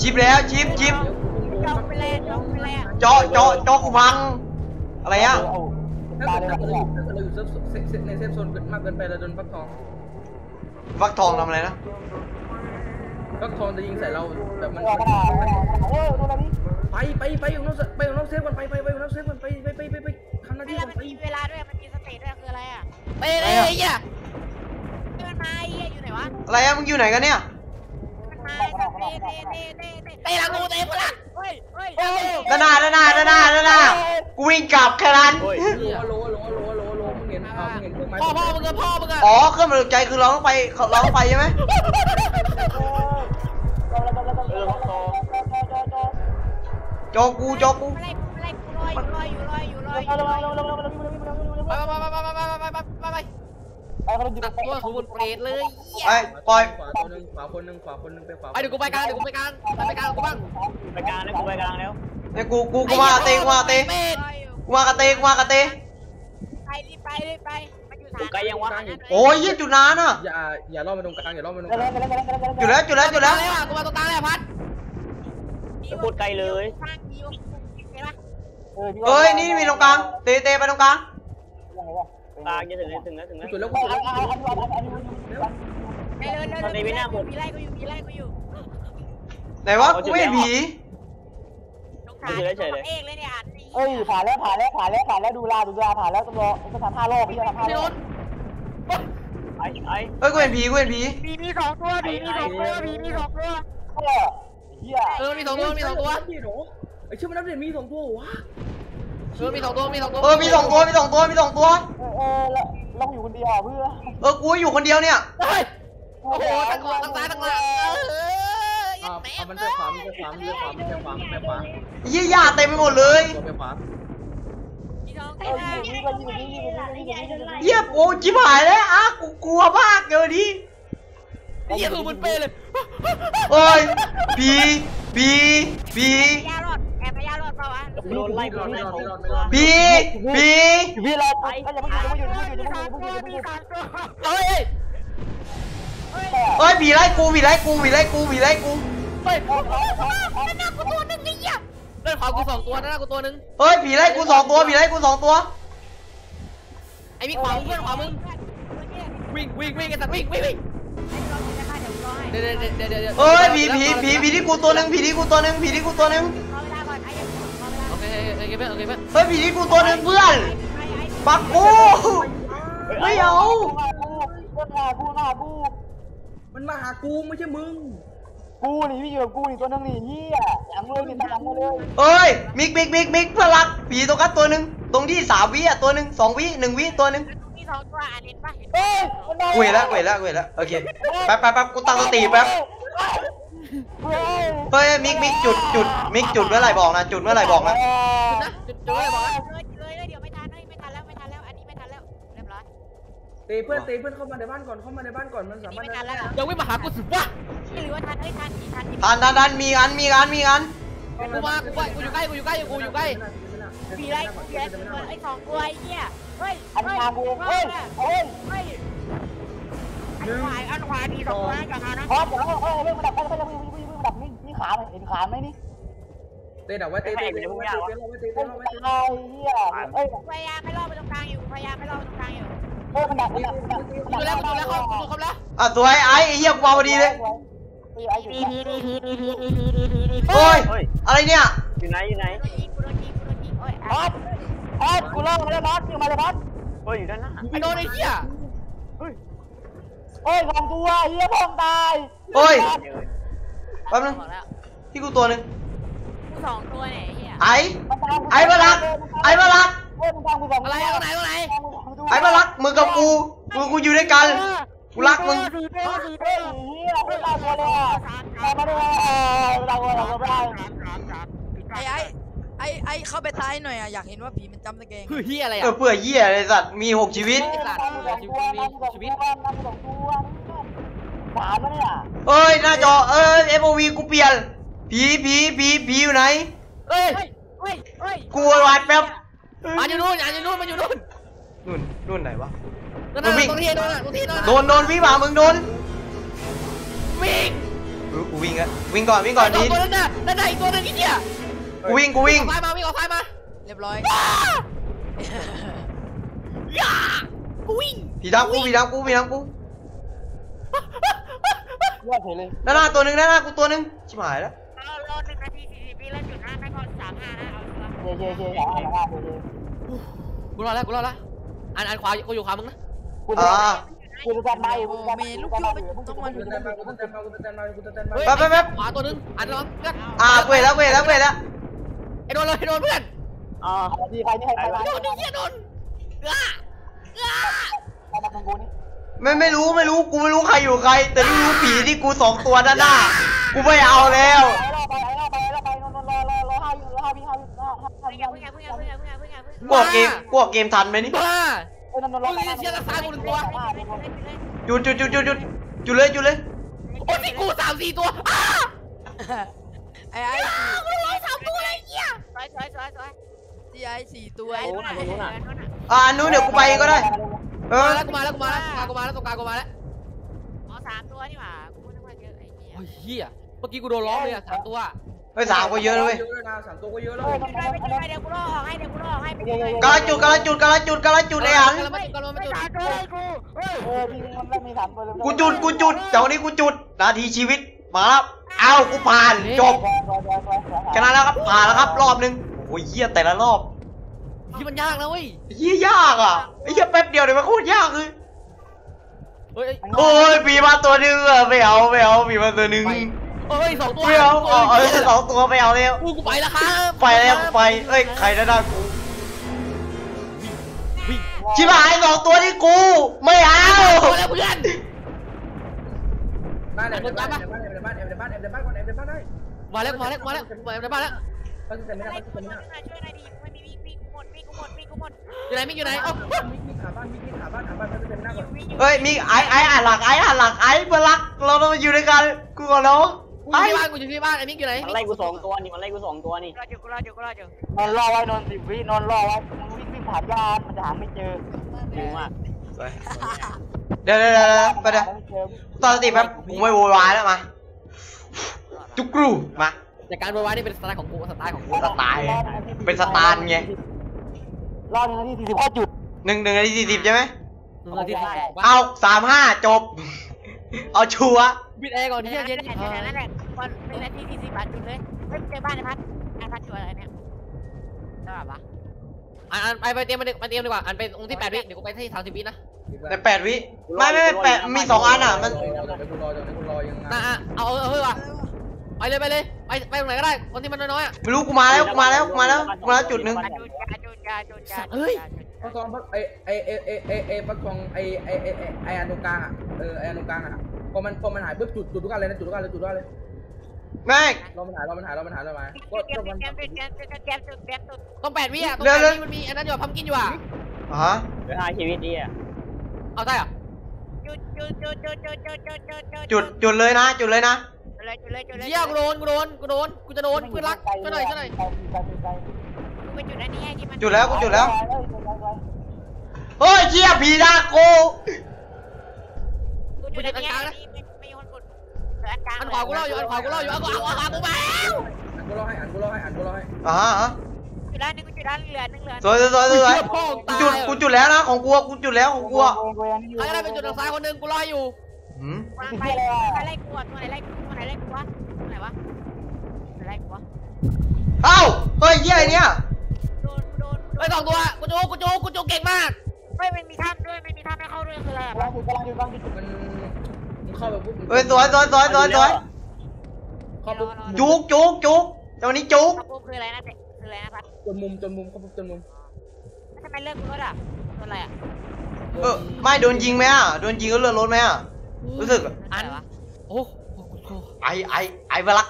ชิปแล้วชิปชิปจอกไปแล้วจอกไปแล้วจอกจอกจอกมังอะไรอะถ้าเกิดเราอยู่ใน safe zone มากเกินไปเราโดนฟักทอง ฟักทองทำอะไรนะฟักทองจะยิงใส่เราแบบมัน เออขนาดเออดูอะไรนี่ไปไปไปของน้องไปของน้อง save ก่อนไปไปไปของน้อง save ก่อนไปไปไปไปไปทำหน้าที่เวลาก่อนมันไปมีเวลาด้วย มันมี stage ด้วย คืออะไรอะไปเลยไอ้เหี้ยที่มันมาไอ้เหี้ยอยู่ไหนวะอะไรอะมึงอยู่ไหนกันเนี่ยมันมาไอ้สัตว์เต้เต้เต้เต้เต้เตะหลังกูเตะกูหลังเฮ้ยเฮ้ยด้านหน้าด้านหน้าด้านหน้าด้านหน้ากูวิ่งกลับแค่นั้น โอ้ยโลโลโลโลโลโลมึงเห็นอ่ามึงเห็นเครื่องไม้ พ่อพ่อมึงกับพ่อมึงอะอ๋อเครื่องหมายหัวใจคือเราต้องไปเราต้องไปใช่ไหมจอกูจอกูอะไรอะไรกูลอยอยู่ลอยอยู่ลอยอยู่ลอยอยู่ลอยอยู่ไปไปไปไปไปไปไปไปไปไปตัดตัวของบนเปรตเลยเหี้ยไปปล่อยขวาตัวหนึ่งขวาคนหนึ่งขวาคนหนึ่งไปขวาไปเดี๋ยวกูไปกลางเดี๋ยวกูไปกลางไปไปกลางกูบ้างไปกลางแล้วกูไปกลางแล้วเนี่ยกูกูกูมากับเตกูมากับเตเป็ดลอยอยู่กูมากับเตกูมากับเตไปรีบไปรีบไป มันอยู่กูไกลยังวะ โอ้ยเยี่ยจุดนั้นอะอย่าอย่าล่อมาตรงกลางอย่าล่อมาตรงกลางจุดแล้วจุดแล้วจุดแล้วเลยว่ะกูมาตรงกลางเลยพัดโคตรไกลเลยเห็นปะเอ้ยนี่มีตรงกลางเตะเตะไปตรงกลางตาจะถึงแล้วถึงแล้วถึงแล้วจุดแล้วเอาจุดเอาแล้วเอาเอาเอาเอาเร็วเร็วตอนนี้ไม่น่าหมดมีไล่กูอยู่มีไล่กูอยู่ไหนวะกูไม่เห็นผีสงสารเอกเลยเนี่ยอ่านดี เอ้ยผ่านแล้วผ่านแล้วผ่านแล้วผ่านแล้วดูลาดูลาผ่านแล้วต้องรอต้องทำห้ารอบไม่ใช่ทำห้าพี่รโดอบนไอ้ไอ้เอ้ยกูเห็นผีกูเห็นผีมีมีสองตัวมีมีสองตัวมีมีสองตัวเออเฮียเออมีสองตัวมีสองตัวพี่หนูไอ้เชื่อมันนับเดือนมีสองตัววะเออมีสองตัวมีสองตัวเออมีสองตัวมีสองตัวมีสองตัวเออเออแล้วเราอยู่คนเดียวเพื่อเออกูอยู่คนเดียวเนี่ยเฮ้ยโอ้โหตั้งขวาตั้งซ้ายตั้งหลัง เอาเอามันไปขวามันไปขวามันไปขวามันไปขวามันไปขวายี่หยาเต็มไปหมดเลยไปขวาเมเยี่ยโอ้จิ๋หายแล้วอะกูกลัวมากเลยดิเยี่ยคืมันเปเลยโอ้ยบีบีบียารอดแอบไปยารอดเปล่าวะโดนไล่ผมบีปีปีรอไปีย่าเพิ่งหยุดอย่าเพิ่งหยุดอย่าเพิ่งหยุดอย่าเพิ่งหยุดเฮ้ย เอ้ยผีไล่กูผีไล่กูผีไล่กูผีไล่กูเฮ้ยนั่นน่ะกูตัวนึงไอ้เหี้ยเล่นขวากูสองตัวหนะกูตัวนึงเฮ้ยผีไล่กูสองตัวผีไล่กูสองตัวไอ้มีขวามึงเพื่อนขวามึงวิ่งวิ่งวิ่งไอ้สัตว์วิ่งวิ่งวิ่งเดี๋ยวเดี๋ยวเดี๋ยวเดี๋ยวเดี๋ยวเอ้ยผีผีผีผีที่กูตัวหนึ่งผีที่กูตัวหนึ่งผีที่กูตัวหนึ่งโอเคโอเคเพื่อนโอเคเพื่อนเฮ้ยผีที่กูตัวหนึ่งเพื่อนปักกูไม่เอากูหน้ากูหน้ากู มันมาหากูไม่ใช่มึง กูนี่พี่อยู่กับกูนี่ตัวนึงนี่เฮียหลังเลยนี่หลังเลยเอ้ยมิกมิกมิกมิกเพื่อนรักผีตัวกัดตัวหนึ่งตรงที่สามวิอะตัวหนึ่งสองวิหนึ่งวิตัวหนึ่งมีสองตัวอ่านเห็นปะเห็นเฮ้ยมันมากูเห็นแล้วกูเห็นแล้วกูเห็นแล้วโอเคแป๊บแป๊บแป๊บกูตั้งสติแป๊บเฮ้ยเฮ้ยมิกมิกจุดจุดมิกจุดเมื่อไหร่บอกนะจุดเมื่อไหร่บอกนะนะจุดจุดอะไรบอกนะ ตะเพื่อนเตะเพื่อนเข้ามาในบ้านก่อนเข้ามาในบ้านก่อนมันอัสานนี้มารถไม่ทันแล้วเหรอยังวิ่งมาหากูสิวะหรือว่าทันเอ้ยทันอีกทันอีกทันทันทันมีอันมีอันมีอันกูมากูไปกูอยู่ใกล้กูอยู่ใกล้กูอยู่ใกล้ปีไรปีไรตัวไอ้สองตัวไอ้เหี้ยเฮ้ยอันทางกูเฮ้ยเฮ้ยเฮ้ยอันขวาอันขวาดีสองตัวอย่ามานะพอเดี๋ยวเฮ้ยเรื่องมันดับเฮ้ยเรื่องมันดับนี่นี่ขาเห็นขาไหมนี่เตะดักไว้เตะเตะเตะไว้เตะไว้เตะเฮ้ไว้ยเตะไว้เตะไอ้เหี้ยเฮ้ยพยายามไม่ล่อไปตรงกลางอยู่พยายามไม่ล่อไปตรงกลางอยู่เเออมัวะสวยไอ้ไอ้เหี้ยกูมาดีเลยโอ้ย อะไรเนี่ยอยู่ไหนอยู่ไหนบอสบอสกูรอดมาแล้วบอสยิงมาเลยบอสเฮ้ยอยู่ด้านหน้าไอ้โดนไอ้เหี้ยโอ้ยของตัวเหี้ยพองตายโอ้ยแป๊บนึงพี่กูตัวนึงกูสองตัวเนี่ยไอ้ไอ้ไอ้าลักไอ้มาลักโอ้ยมันตามกองอะไรอะตรงไหนตรงไหน ไอ้บารักมึงกับกูกูกูอยู่ด้วยกันกูรักมึงสี่ตัวสี่ตัเฮ้วยเหี้ยไม่ตายวเลยอะตายมาด้วยเออตายตัวตายตัวได้ไอ้ไอ้ไอ้ไอ้เข้าไปท้ายหน่อยอะอยากเห็นว่าผีมันจำตะเกงคือเหี้ยอะไรอะเพื่อเหี้ยเลยสัตว์มีหกชีวิตสามตัวสองตัวสามแล้วเนี่ยเอ้ยหน้าจอเอ้ย FOV กูเปลี่ยนผีผีผีผีอยู่ไหนเฮ้ยเฮ้ยเฮ้ยกูวายแป๊บมันอยู่นู่นมันอยู่นู่นมันอยู่นู่น นู่นนู่นไหนวะ นั่นน่ะตรงที่โดนอะตรงที่โดนโดนโดนวิ่งมามึงโดนวิ่งเออกูวิ่งอะวิ่งก่อนวิ่งก่อนสอดีงตัวนั่นน่ะนั่นน่ะอีกตัวหนึงไอ้เหี้ยกูวิ่งกูวิ่ง ออกซ้ายมาวิ่งออกซ้ายมา เรียบร้อยย่ากูวิ่งผีดำกูผีดำกูผีดำกูเลือดเฉยเลยด้านหน้าตัวหนึ่งด้านหน้ากูตัวหนึ่งชิบหายแล้วเราเราหนึ่งนาทีสี่สิบวิแล้วจุดห้าไม่พอสามห้านะเอาชัวร์เจเจเจสามห้าสามห้าเจเจกูรอดแล้วกูรอดแล้ว อันอันขวากูอยู่ขวามึงนะกูจะอ่ากูจะจัดมาอยู่กูจะมีลูกยุบต้องมาอกูยู่เต้นมากูเต้นมากูเต้นมากูเต้นมาเฮ้ยแป๊บแป๊บแป๊บขวาตัวหนึงอันระวังเพื่อนอ่ากูเห็นแล้วกูเห็นแล้วกูเห็นแล้วไอ้โดนเลยไอ้โดนเพื่อนอ๋อดีใครนี่ใครใครมาโดนไอ้เหี้ยโดนย่าย่าใครมาของกูนี่ไม่ไม่รู้ไม่รู้กูไม่รู้ใครอยู่ใคร แต่รู้รู้ผีที่กูสองตัวด้านหน้ากูไม่เอาแล้วไปแล้วไปแล้วไปแล้วไปรอรอรอห้าวิรอห้าวิห้าวิห้าห้าเพิ่ งอย่าเพิ่งอย่าเพิ่งอย่าเพิ่งอย่าเพิ่งอย่าเพิ่งอย่าเพิ่งกูออกเกมกูออกเกมทันไหมนี่บ้าเออนอนรอจุดจุดจุดจุดจุดจุดเลยจุดเลยโอ้ยที่กูสามสี่ตัวอ้าไอ้ไอ้กูร้อยสามตัวเลยเหี้ยสวยสวยสวยสวยที่ไอ้สี่ตัวไอ้ไอ้นู่นน่ะไอ้นู่นน่ะอ่าอันนู้นเดี๋ยวกูไปก็ได้ไเออมาแล้วกูมาแล้วกูมาแล้วกูมาแล้วตรงกลางกูมาแล้วอ๋อสามตัวนี่หว่ากูนึกว่าเยอะไอ้เหี้ยโอ้ยเฮียเมื่อกี้กูโดนล้อเลยอะสามตัวเฮ้ยสามก็เยอะเลยเว้ยเยอะเลยนะสามตัวก็เยอะแล้วไปจุดไปจุดไปเดี๋ยวกูรอออกให้เดี๋ยวกูรอออกให้ไปจุดไปกำลังจุดกำลังจุดกำลังจุดกำลังจุดไอ้หันกำลังมาจุดกำลังมาจุดสามตัวเลยกูเฮ้ยเออที่มันไม่มีสามตัวเลยกูจุดกูจุดเจ้านี้กูจุดนาทีชีวิตมาแล้วเอากูผ่านจบชนะแล้วครับผ่านแล้วครับรอบนึงโอ้ยเหี้ยแต่ละรอบที่มันยากนะเว้ยเหี้ยยากอะไอ้เหี้ยแป๊บเดียวเนี่ยมันโคตรยากเลยเฮ้ยโอ้ยปีมาตัวหนึงอะไม่เอาไม่เอาปีมาตัวหนึง เฮ้ยสองตัวไม่เอาเอาเอาสองตัวไม่เอาแล้วกูกูไปแล้วครับไปแล้วไปเอ้ยใครด้านหน้ากูวิ่งชิบหายสองตัวนี่กู ไม่เอาตัวแล้วเพื่อนบ้านแอบในบ้านแอบในบ้านแอบในบ้านแอบในบ้านแอบในบ้านก่อนแอบในบ้านได้มาแล้วมาแล้วมาแล้วมาแล้วมาแล้วตั้งแต่ไม่ได้ไล่ตั้งกูแต่ช่ไม่วยได้หน่อยช่วยหน่อยดิไม่มีวิ่งวิ่งกูหมดวิ่งกูหมดวิ่งกูหมดอยู่ไหนมิกอยู่ไหนเอ้ามิกมิกหาบ้านมิกมิกหาบ้านหาบ้านตั้งแต่ไม่ได้ก่อนวิ่งอยู่เฮ้ยมีไอ้ไอ้อ่านหลักไอ้อ่านหลักไอ้เพื่อนรักเราต้องมาอยู่ด้วยกันกูขอร้อง กูอไอ้ยู่ที่บ้านกูอยู่ที่บ้านไอ้มิกอยู่ไหนมันไล่กูสองตัวนี่มันไล่กูสองตัวนี่รออยู่กูรออยู่กูรออยู่นอนรอไว้นอนสิบวินอนรอไว้มึงวิ่งวิ่งผ่านยานมันจะหาไม่เจอกูอะเดี๋ยวเดี๋ยวเดี๋ยวเดี๋ยวไปเดี๋ยวไม่เจอตอนสติแป๊บกูไม่โวยวายแล้วมาจุกกรูมาแต่การโวยวายนี่เป็นสไตล์ของกูสไตล์ของกูสไตล์เป็นสไตล์ไงรอดนาทีสี่สิบห้าจุดหนึ่งหนึ่งนาทีสี่สิบใช่ไหมตัวที่สองเอาสามห้าจบ เอาชัวร์บิดแอร์ก่อนที่เดี๋ยวเย็นนั่นแหละเดี๋ยวนั่ นแหละก่อนเป็นนาทีสี่สิบบาทจุดเลยเฮ้ยเจอบ้านไอ้พัดไอ้พัดอยู่อะไรเนี่ยได้ป่ะวะอันอันไปไปเตรียมมาไปเตรียมดีกว่าอันไปองค์ที่แปดวิเดี๋ยวกูไปที่สามสิบวินะในแปดวิไม่ไม่ไม่แปดมีสองอันอะมันเดี๋ยวกูรอเดี๋ยวกูรอยังไงนะอะเอาเอาเอาเฮ้ยว่ะไปเลยไปเลยไปไปตรงไหนก็ได้คนที่มันน้อยๆอะไม่รู้กูมาแล้วกูมาแล้วกูมาแล้วกูมาแล้วจุดหนึ่งจุดยาจุดยาจุดยาเฮ้ยฟักทองฟักไอไอไอไอไอไอฟักทองไอไอไอไอไออันตรงกลางอะเออไออันตรงกลางอะพอมันพอมันหายปุ๊บจุดจุดทุกอันเลยนะจุดทุกอันเลยจุดทุกอันเลย แม่งรอมันหายรอมันหายรอมันหายรอมันหายก็เตรียก็มมันเตรียมเตรียมเตรียมเตรียมจุดเตรียมจุดต้องแปดวิอะต้องเดี๋ยวแปดเดี๋ยววิมันมีอันนั้นอยู่พัมกินอยู่อะอะฮะเหลือห้าชีวิตดีอะเอาได้เหรอจุดจุดจุดจุดจุดจุดจุดจุดจุดจุดจุดเลยนะ จุดเลยนะ เลยจุดเลยจุดเลยเชี่ยกูโดนกูโดนกูโดนกูจะโดนเพื่อนรักช่วยหน่อยช่วยหน่อยกูไปจุดอันนี้ให้ที่มันจุดแล้วกูจุดแล้ว เฮ้ยเชี่ยผีดาโกกูจุดอันนี้ให้ที่ไม่ไม่มีคนกดเหลื อันขวากูรออยู่อันขวากูรออยู่อันขวาอันขวากูมาแล้วอ่านกูรอให้อ่านกูรอให้อ่านกูรอให้อ่าฮะจุดด้านนึงกูจุดด้านเหลือหนึ่งเหลือสวยสวยสวยสวยกูจุดกูจุดแล้วนะของกูกูจุดแล้วของกูอะใครก็ได้เป็นจุดทางซ้ายคนหนึ่งกูรออยู่หืมวางไปไปไล่กูตัวไหนไล่กูตัวไหนไล่กูวะตัวไหนวะตัวไหนไล่กูวะเอ้าเฮ้ยเหี้ยไอ้เนี่ยโดนโดนไอ้สองตัวกูจูกูจูกูจูเก่งมากไม่มันมีท่านด้วยไม่มีท่านให้เข้าด้วยคืออะไรกำลังอยู่กำลังอยู่กำลังอยู่มัน มันเข้าไปปุ๊บเฮ้ยสวยสวยสวยสวยสวยเข้าปุ๊บจุกจุกจุกเจ้านี้จุกเข้าปุ๊บคืออะไรนะเตะคืออะไรนะพัดจนมุมจนมุมเข้าปุ๊บจนมุมทำไมเลิกกูรถอะตัวอะไรอะเออไม่โดนยิงไหมอะโดนยิงก็เลือดรถไหมอะรู้สึกอันอะไรวะโอ้กูจูไอไอไอเวลัก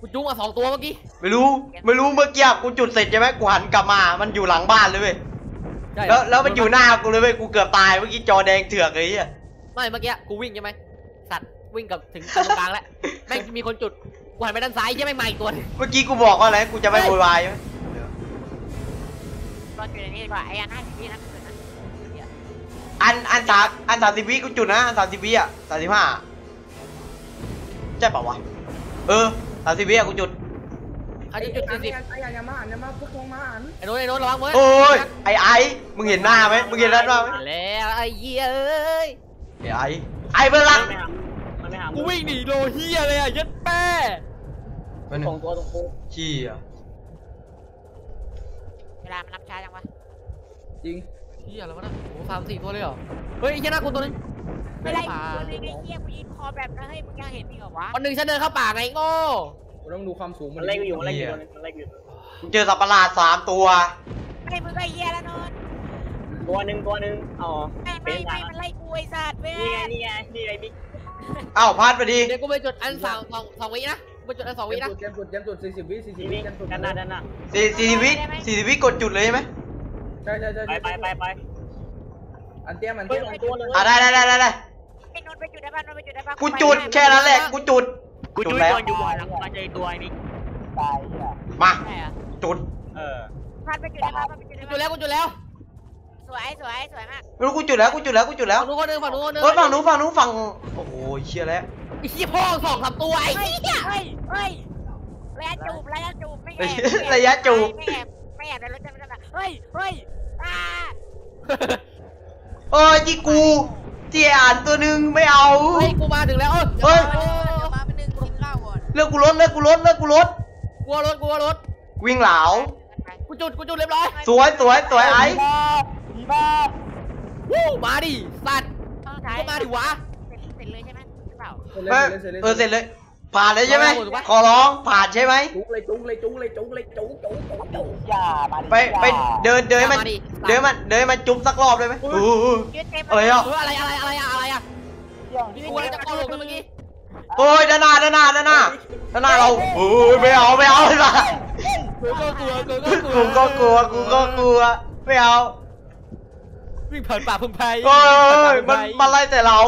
กูจูมาสองตัวเมื่อกี้ไม่รู้ไม่รู้เมื่อกี้กูจุดเสร็จใช่ไหมกูหันกลับมา มันอยู่หลังบ้านเลยเว้ยแล้วแล้วมันอยู่หน้ากูเลยเว้ยกูเกือบตายเมื่อกี้จอแดงเถือกเลยอะไม่เมื่อกี้กูวิ่งใช่ไหมสัต ว์วิ่งกับถึงตรงกลางแล้วแม่งมีคนจุดกูหันไปด้านซ้ายใช่ไหมมาอีกตัวนึงเมื่อกี้กูบอกว่าอะไรกูจะไม่โวยวายใช่ไหมรถอยู่ในนี้ดีกว่าไอ้อันห้าสิบวินะคืนนะอันอันสามอันสามสิบวิกูจุดนะอันสามสิบวิอะสามสิบห้าใช่เปล่าวะเออสามสิบวิอะกูจุดใครจะจุดไอ้สี่สิบไอ้ยามาอ่านยามาฟักทองมาอ่านไอ้โน้ตไอ้โน้ตระวังเว้ยโอ้ยไอไอมึงเห็นหน้าไหมมึงเห็นหน้าไหมแล้วไอ้เหี้ยเอ้ยไอไอไอเวลัก กูวิ่งหนีโลเฮียเลยอะยัดแป้มันหสนึ่องงตัวตรงกูขี้อะเวลามันนับช้าจังวะจริงเฮียอะไรวะนะโอ้สามสี่ตัวเลยเหรอ เฮ้ยไอ้เหี้ยหน้ากูตัวนึงไม่ไล่กูเลยไอ้เหี้ยกูยิงคอแบบนั้นให้มึงยังเห็นอีกเหรอวะวันหนึ่งฉันเดินเข้าป่าไงโง่กูต้องดูความสูงมันไล่กูอยู่มันไล่กูอยู่มันไล่กูอยู่กูเจอสัตว์ประหลาดสามตัวไม่มึงก็เหี้ยแล้วนนตัวหนึ่งตัวหนึ่งอ๋อไม่ไม่ไม่มันไล่กูไอ้สัตว์เว้ยนี่ไงนี่ไงนี่ไงมิกเอ้าพลาดไปดีเดี๋ยวกูไปจุดอันสองสองสองวินะกูไปจุดอันสองวินะเตรียมจุดเตรียมจุดสี่สิบวิสี่สินี่บวิมิกเตรียมจุดด้านหน้าด้านหน้าสี่สี่สิบวิสี่สิบวิกดจุดเลยใช่ไหมใช่ใช่ใช่ไปไปไปไปอันเตรียมอันเฮ้เตรียยมสองตัวเลยอะได้ได้ได้ได้ได้ไอ้นนไปจุดได้ป่ะนนไปจุดได้ป่ะกูจุดแค่นั้นแหละกูจุดกูจุจุดดแล้วตัวอยู่บนหลังมาเจอตัวไอ้มิกตายอะมาใช่เหรอจุดเออพัดไปจุดได้ป่ะพัดไปจุดได้จุดป่ะแล้วกูจุดแล้วส วยสวยสวยมากไม่รู้กูจุดแล้วกูจุดแล้วกูจุดแล้วฝั่งนู้นคนหนึงฝั่งนู้นคนหนึงเฮ้ยฝั่งนู้นฝั่งนู้นฝั่งโอ้โหเชี่ยแล้วไอ้ขี้พ่อสองสามตัวไอ้เฮ้ยเหี้ยเฮ้ยเฮ้ยระยะจูบระยะจูบไม่แอบระยะจูบไม่แอบไม่แอบในรถจะไม่ได้เฮ้ยเฮ้ยอ่าเอ้ยที่กูที่อ่านตัวหนึ่งไม่เอา เฮ้ยกูมาถึงแล้วเออเฮ้ยเดี๋ยวมาเป็นหนึ่งกินข้าวก่อนเลิกกูรถเลิกกูรถเลิกกูรถกลัวรถกลัวรถวิ่งเหลากูจุดกูจุดเรียบร้อยสวยสวยสวยไอ้ ดีมากวู้มาดิสัตว์ต้องใช้ก็มาดิวะเสร็จเสร็จเลยใช่ไหมหรือเปล่าเฮ้ยเออเสร็จเลย ผ่านเลยใช่ไหมขอร้องผ่านใช่ไหมจุกเลยจุกเลยจุกเลยจุกเลยจุกจุกจุกจุกอย่ามาดิไปไปเดินเดินให้มันมาดิเดินให้มันเดินให้มันจุ๊บสักรอบได้ไหมโอ้โหยืดเต็มอะไรอะเฮ้ยอะไรอะไรอะไรอะอะไรอะเที่ยงกูกำลังจะเข้าลงไปเมื่อกี้โอ้ยด้านหน้าด้านหน้าด้านหน้าด้านหน้าเราโอ้ยไม่เอาไม่เอาไม่เอากูก็กลัวกูก็กลัวกูก็กลัวกูก็กลัวไม่เอา วิ่งผ่านป่าพึ่งไพรโอ้ยผ่ามันป่าพึ่งไพรมันไล่แต่เรา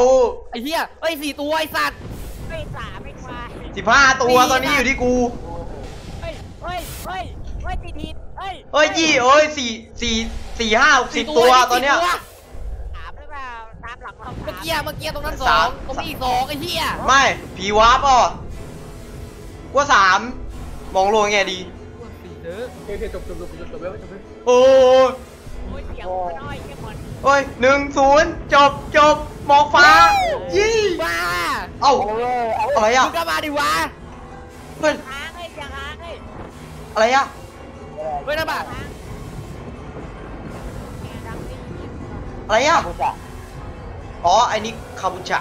ไอ้เหี้ยเอ้ยสี่ตัวไอ้สัตว์ไม่สาไม่ควายสิบห้าตัวตอนนี้อยู่ที่กูเฮ้ยเฮ้ยเฮ้ยเฮ้ยตีทีเฮ้ยเอ้ยยี่เอ้ยสี่สี่สี่ห้าสิบตัวตอนเนี้ยสี่ถามหรือเปล่าตามหลังเราเมื่อกี้เมื่อกี้ตรงนั้นสสาอมงตรงนี้อีกสองไอ้เหี้ยไม่ผีวาร์ปอะว่าสามมองโลงไงดีเออโอเคโอเคจบจบจบจบจบแล้วจบแล้วโอ้ยโอ้ยเสียงมันน้อยแค่หมด โอ้ยหนึ่งศูนย์จบจบหมอกฟ้า ยี่บ้าเอ้าเอาเลยเอาอะไรอะ มึงก็มาดิวะเฮ้ยค้างเฮ้ยเสียงค้างเฮ้ยอะไรอะ เฮ้ยนะบ้าค้างเนี่ยดังดีอะไรอะกูจะอ๋อไอ้นี่คาบูชา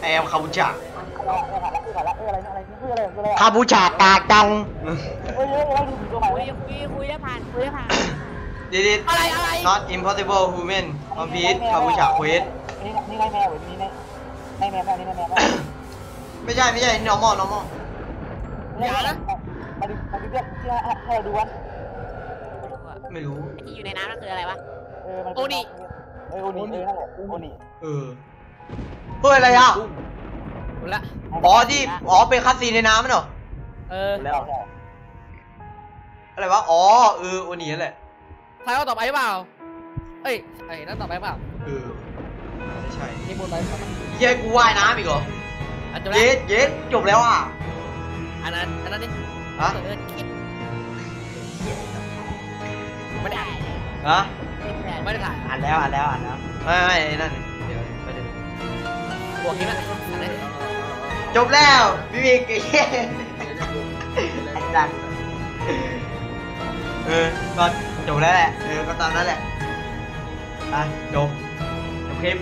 แอมคาบูชาเอาละเอาละเอาละเอออะไรอะไรนี่คืออะไรคืออะไรคาบูชากากจัง เฮ้ยเฮ้ยอะไรดูตัวใหม่คุยคุยคุยได้ผ่านคุยได้ผ่าน ดิดิอะไรอะไร not impossible human complete คาบูชาเควสนี่นี่นายแมวนี่นายนายแมวนี่นายแมวไม่ใช่ไม่ใช่ normal normal มาดูมาดูเรื่องที่ให้เราดูวันไม่รู้ไอ้ที่อยู่ในน้ำนั่นคืออะไรวะ เออมันเออโอนี่เออนั่นแหละโอนี่เออเฮ้ยอะไรอะหมดละอ๋อที่อ๋อเป็นคัสซีนในน้ำมันเหรอเออแล้วอะไรวะ อ๋อ เออโอนี่นั่นแหละ ใครเอาต่อไปเปล่า เอ้ยไอ้นั่นต่อไปเปล่าเออไม่ใช่นี่บนไปครับเย้กูว่ายน้ำอีกเหรออันจบแล้เย็วดเย็ดจบแล้วอะอันนั้นอันนั้นนี่ฮะเออคิดไม่ได้ฮะไม่ได้ถ่ายอ่านแล้วอ่านแล้วอ่านแล้วไม่ไม่ไอ้นั่นเดี๋ยวไปเดี๋ยวบวกนี้มั้ยอันนั้นจบแล้วพี่บิ๊กไอ้เหี้ยไอ้สัสเออก็ จบแล้วแหละ เออ ก็ตามนั้นแหละอะจบ จบคลิป